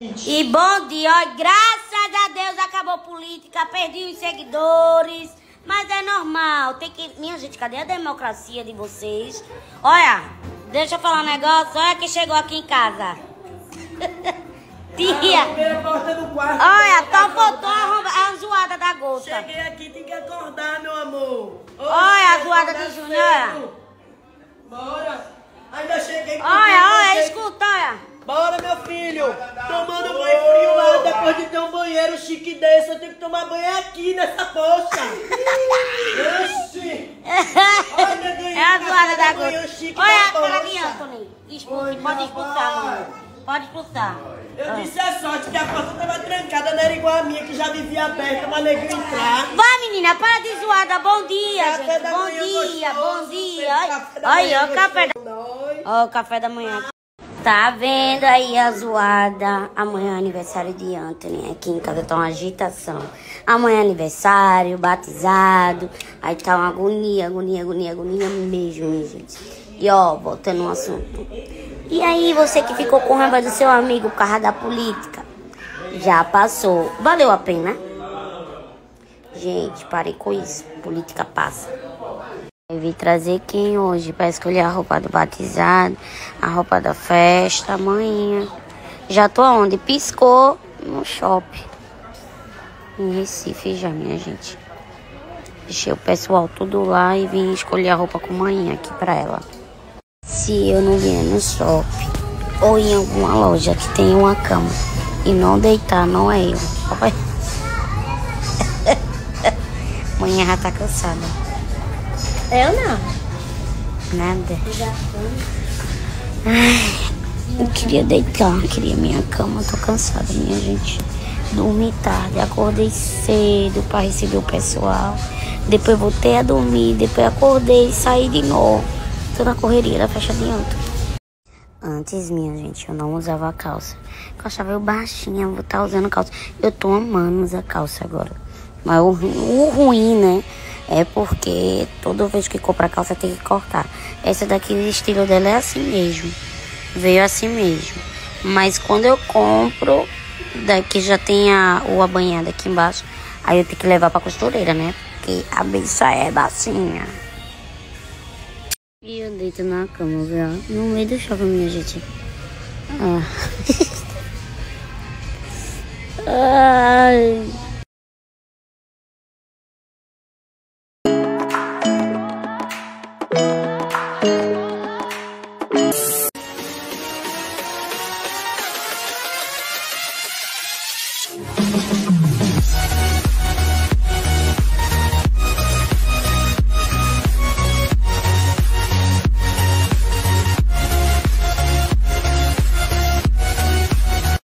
E bom dia, ó, graças a Deus acabou a política, perdi os seguidores, mas é normal, tem que... Minha gente, cadê a democracia de vocês? Olha, deixa eu falar um negócio, olha quem chegou aqui em casa. Tia! Quarto. Olha, só faltou a, a zoada da gota. Cheguei aqui, tem que acordar, meu amor. Olha a zoada acordar de Júnior. cedo. Bora. Ainda cheguei com Olha, olha, você. escuta, olha. Bora, meu filho. Tomando banho frio lá, depois de ter um banheiro chique desse, eu tenho que tomar banho aqui nessa poça. Oxi. É a zoada da gota. Olha a cara de. Anthony. Expulse, pode expulsar, mano. Pode expulsar. Eu disse a sorte que a porta tava trancada, não era igual a minha que já vivia aberta pra neguinho entrar. Vai, menina, para de zoada. Bom dia, Café gente. Bom dia, gostoso, bom dia. Olha, olha, o café da... Ó, o café da manhã. Tá vendo aí a zoada? Amanhã é aniversário de Anthony. Aqui em casa tá uma agitação. Amanhã é aniversário, batizado. Aí tá uma agonia, agonia, agonia, agonia mesmo, minha gente. E ó, voltando no assunto. E aí, você que ficou com raiva do seu amigo por causa da política? Já passou. Valeu a pena? Gente, parei com isso. Política passa. Vim trazer quem hoje para escolher a roupa do batizado, a roupa da festa, amanhã. Já tô aonde? Piscou no shopping. Em Recife já, minha gente. Deixei o pessoal tudo lá e vim escolher a roupa com manhã aqui pra ela. Se eu não vier no shopping ou em alguma loja que tenha uma cama e não deitar, não é eu. Papai. Manhã já tá cansada. Eu não. Nada. Ai, eu queria deitar, queria minha cama. Tô cansada, minha gente. Dormi tarde, acordei cedo pra receber o pessoal. Depois voltei a dormir, depois acordei e saí de novo. Tô na correria da festa de ontem. Antes, minha gente, eu não usava calça. Eu achava eu baixinha, vou estar usando calça. Eu tô amando usar calça agora. Mas o, o ruim, né? É porque toda vez que compra calça tem que cortar. Essa daqui, o estilo dela é assim mesmo. Veio assim mesmo. Mas quando eu compro, daqui já tem a, o abanhado aqui embaixo. Aí eu tenho que levar pra costureira, né? Porque a bicha é baixinha. E eu deito na cama, viu? No meio do shopping, minha gente. Ah. Ai.